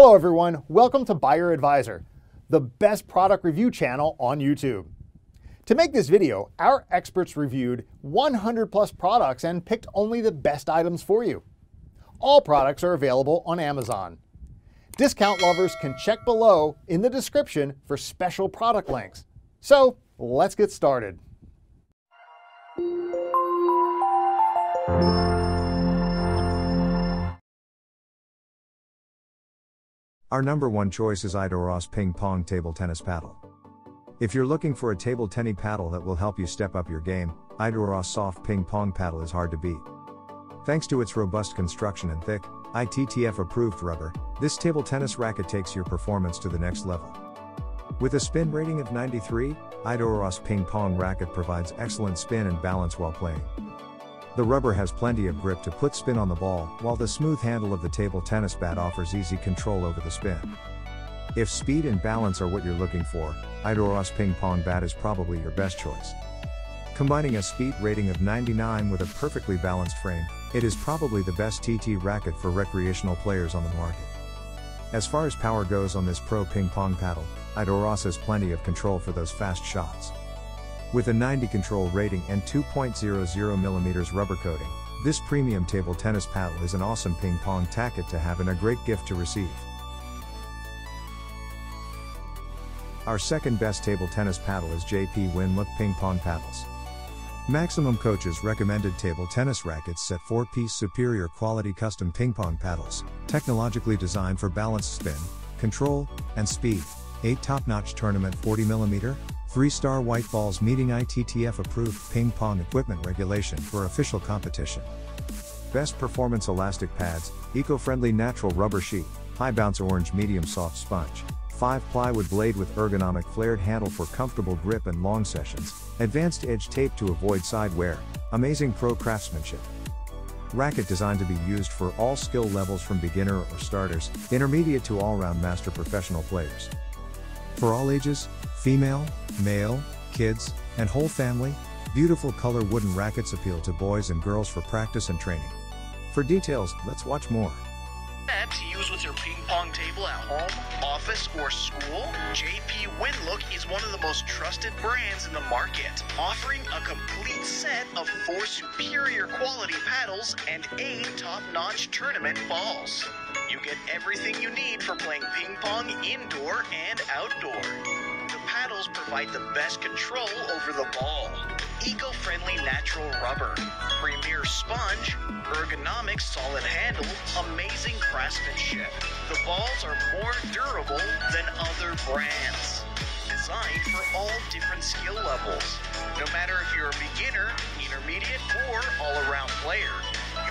Hello everyone, welcome to Buyer Adviser, the best product review channel on YouTube. To make this video, our experts reviewed 100 plus products and picked only the best items for you. All products are available on Amazon. Discount lovers can check below in the description for special product links. So let's get started. Our number one choice is Idoros Ping Pong Table Tennis Paddle. If you're looking for a table tennis paddle that will help you step up your game, Idoros Soft Ping Pong Paddle is hard to beat. Thanks to its robust construction and thick, ITTF approved rubber, this table tennis racket takes your performance to the next level. With a spin rating of 93, Idoros Ping Pong racket provides excellent spin and balance while playing. The rubber has plenty of grip to put spin on the ball, while the smooth handle of the table tennis bat offers easy control over the spin. If speed and balance are what you're looking for, Idoros Ping Pong Bat is probably your best choice. Combining a speed rating of 99 with a perfectly balanced frame, it is probably the best TT racket for recreational players on the market. As far as power goes on this pro ping pong paddle, Idoros has plenty of control for those fast shots. With a 90 control rating and 2.00mm rubber coating, this premium table tennis paddle is an awesome ping pong tacket to have and a great gift to receive. Our second best table tennis paddle is JP Win Look Ping Pong Paddles. Maximum Coaches recommended table tennis rackets set 4 piece superior quality custom ping pong paddles, technologically designed for balanced spin, control, and speed. 8 top notch tournament 40mm, 3 star white balls meeting ITTF approved ping pong equipment regulation for official competition. Best performance elastic pads, eco friendly natural rubber sheet, high bounce orange medium soft sponge. 5 plywood blade with ergonomic flared handle for comfortable grip and long sessions, advanced edge tape to avoid side wear, amazing pro craftsmanship. Racket designed to be used for all skill levels from beginner or starters, intermediate to all round master professional players. For all ages, female, male, kids, and whole family, beautiful color wooden rackets appeal to boys and girls for practice and training. For details, let's watch more. To use with your ping pong table at home, office, or school, JP Winlook is one of the most trusted brands in the market, offering a complete set of four superior quality paddles and eight top-notch tournament balls. You get everything you need for playing ping pong indoor and outdoor. The paddles provide the best control over the ball. Eco-friendly natural rubber, premier sponge, ergonomic solid handle, amazing craftsmanship. The balls are more durable than other brands. Designed for all different skill levels.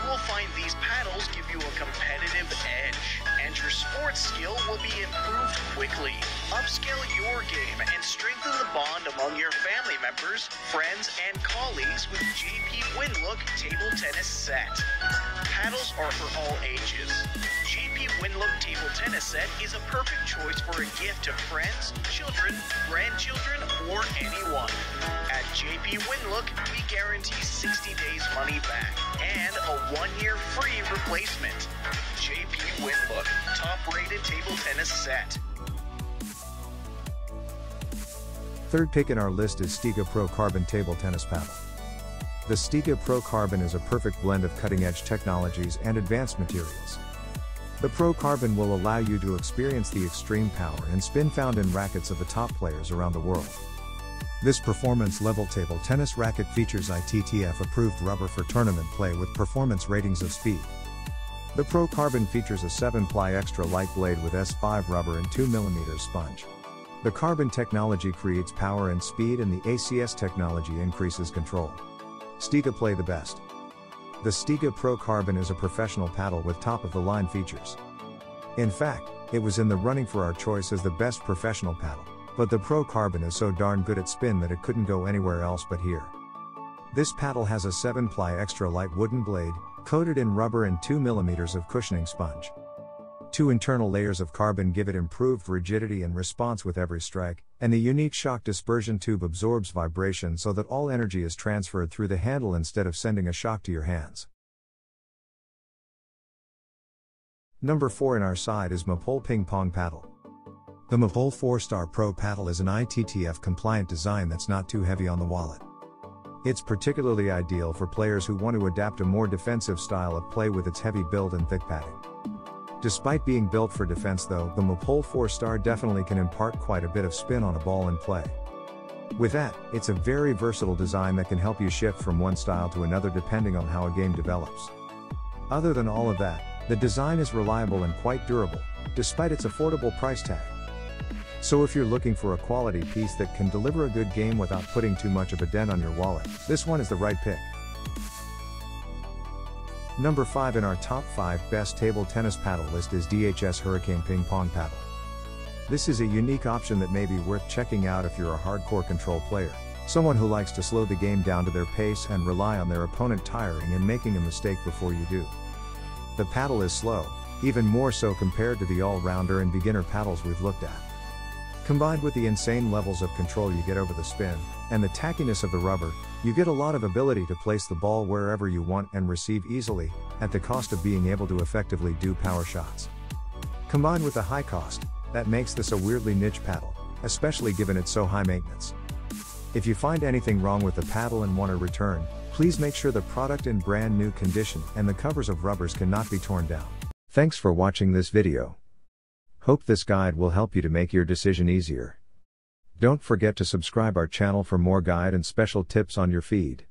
Will find these paddles give you a competitive edge, and your sports skill will be improved quickly. Upscale your game and strengthen the bond among your family members, friends, and colleagues with JP Winlook Table Tennis Set. Paddles are for all ages. Winlook Table Tennis Set is a perfect choice for a gift to friends, children, grandchildren, or anyone. At JP Winlook, we guarantee 60 days money back and a one-year free replacement. JP Winlook, top-rated table tennis set. Third pick in our list is Stiga Pro Carbon Table Tennis Paddle. The Stiga Pro Carbon is a perfect blend of cutting-edge technologies and advanced materials. The Pro Carbon will allow you to experience the extreme power and spin found in rackets of the top players around the world. This performance level table tennis racket features ITTF approved rubber for tournament play with performance ratings of speed. The Pro Carbon features a 7 ply extra light blade with S5 rubber and 2mm sponge. The carbon technology creates power and speed, and the ACS technology increases control. Stiga play the best. The Stiga Pro Carbon is a professional paddle with top of the line features. In fact, it was in the running for our choice as the best professional paddle, but the Pro Carbon is so darn good at spin that it couldn't go anywhere else but here. This paddle has a 7 ply extra light wooden blade, coated in rubber and 2 mm of cushioning sponge. Two internal layers of carbon give it improved rigidity and response with every strike, and the unique shock dispersion tube absorbs vibration so that all energy is transferred through the handle instead of sending a shock to your hands. Number 4 in our side is Mapole Ping Pong Paddle. The Mapole 4 Star Pro Paddle is an ITTF compliant design that's not too heavy on the wallet. It's particularly ideal for players who want to adapt a more defensive style of play with its heavy build and thick padding. Despite being built for defense though, the Mapole 4 Star definitely can impart quite a bit of spin on a ball in play. With that, it's a very versatile design that can help you shift from one style to another depending on how a game develops. Other than all of that, the design is reliable and quite durable, despite its affordable price tag. So if you're looking for a quality piece that can deliver a good game without putting too much of a dent on your wallet, this one is the right pick. Number 5 in our top 5 best table tennis paddle list is DHS Hurricane Ping Pong Paddle. This is a unique option that may be worth checking out if you're a hardcore control player, someone who likes to slow the game down to their pace and rely on their opponent tiring and making a mistake before you do. The paddle is slow, even more so compared to the all-rounder and beginner paddles we've looked at. Combined with the insane levels of control you get over the spin, and the tackiness of the rubber, you get a lot of ability to place the ball wherever you want and receive easily, at the cost of being able to effectively do power shots. Combined with the high cost, that makes this a weirdly niche paddle, especially given its so high maintenance. If you find anything wrong with the paddle and want to return, Please make sure the product in brand new condition and the covers of rubbers cannot be torn down. Thanks for watching this video. Hope this guide will help you to make your decision easier. Don't forget to subscribe our channel for more guide and special tips on your feed.